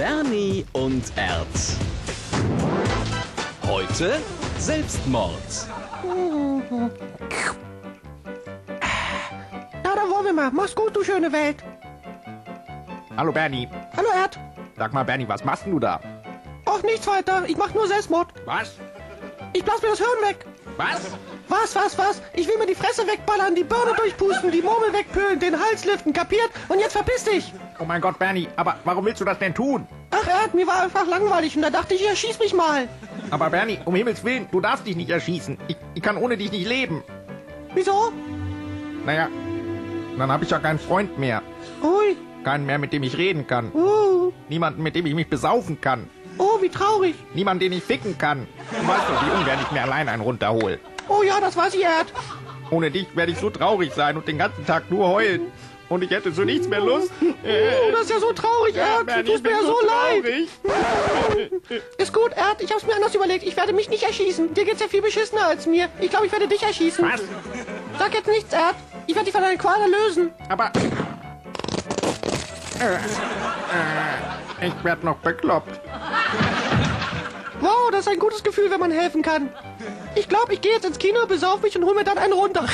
Bernie und Erd. Heute Selbstmord. Na, da wollen wir mal. Mach's gut, du schöne Welt. Hallo Bernie. Hallo, Erd. Sag mal, Bernie, was machst denn du da? Ach, nichts weiter. Ich mach nur Selbstmord. Was? Ich blas mir das Hirn weg. Was? Was, was, was? Ich will mir die Fresse wegballern, die Birne durchpusten, die Murmel wegpölen, den Hals liften, kapiert? Und jetzt verpiss dich! Oh mein Gott, Bernie, aber warum willst du das denn tun? Ach, Erd, mir war einfach langweilig und da dachte ich, ich erschieß mich mal. Aber Bernie, um Himmels Willen, du darfst dich nicht erschießen. Ich, ich kann ohne dich nicht leben. Wieso? Naja, dann habe ich ja keinen Freund mehr. Ui, Keinen mehr, mit dem ich reden kann. uh, Niemanden, mit dem ich mich besaufen kann. Oh, wie traurig. Niemanden, den ich ficken kann. Du weißt doch, wie ungern ich mir allein einen runterhol. Oh ja, das weiß ich, Erd. Ohne dich werde ich so traurig sein und den ganzen Tag nur heulen. Und ich hätte zu nichts mehr Lust. Oh, das ist ja so traurig, Erd. Du Bernie, tust mir ja so leid. traurig. Ist gut, Erd, ich hab's mir anders überlegt. Ich werde mich nicht erschießen. Dir geht's ja viel beschissener als mir. Ich glaube, ich werde dich erschießen. Was? Sag jetzt nichts, Erd. Ich werde dich von deiner Qual erlösen. Aber... Äh, äh, ich werd noch bekloppt. Wow, das ist ein gutes Gefühl, wenn man helfen kann. Ich glaube, ich gehe jetzt ins Kino, besauf mich und hol mir dann einen runter.